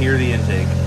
hear the intake.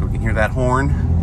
So we can hear that horn.